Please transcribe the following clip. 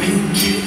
coming to